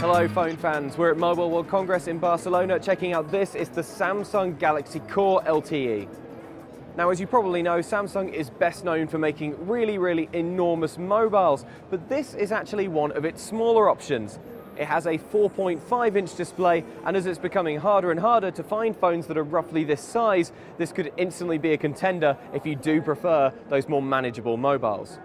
Hello phone fans, we're at Mobile World Congress in Barcelona checking out this, it's the Samsung Galaxy Core LTE. Now as you probably know, Samsung is best known for making really, really enormous mobiles, but this is actually one of its smaller options. It has a 4.5 inch display, and as it's becoming harder and harder to find phones that are roughly this size, this could instantly be a contender if you do prefer those more manageable mobiles.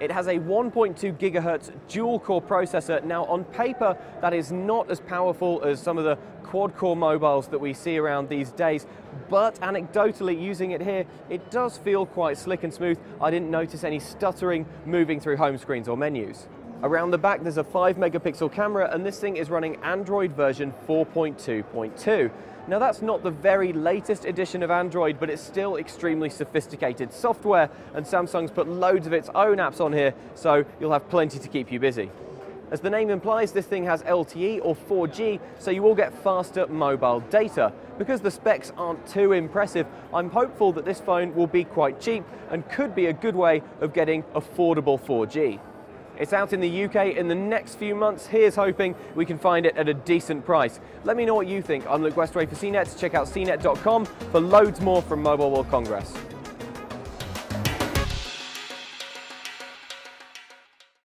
It has a 1.2 gigahertz dual core processor. Now on paper, that is not as powerful as some of the quad core mobiles that we see around these days, but anecdotally using it here, it does feel quite slick and smooth. I didn't notice any stuttering moving through home screens or menus. Around the back, there's a 5 megapixel camera, and this thing is running Android version 4.2.2. Now that's not the very latest edition of Android, but it's still extremely sophisticated software, and Samsung's put loads of its own apps on here, so you'll have plenty to keep you busy. As the name implies, this thing has LTE or 4G, so you will get faster mobile data. Because the specs aren't too impressive, I'm hopeful that this phone will be quite cheap and could be a good way of getting affordable 4G. It's out in the UK in the next few months. Here's hoping we can find it at a decent price. Let me know what you think. I'm Luke Westaway for CNET. Check out cnet.com for loads more from Mobile World Congress.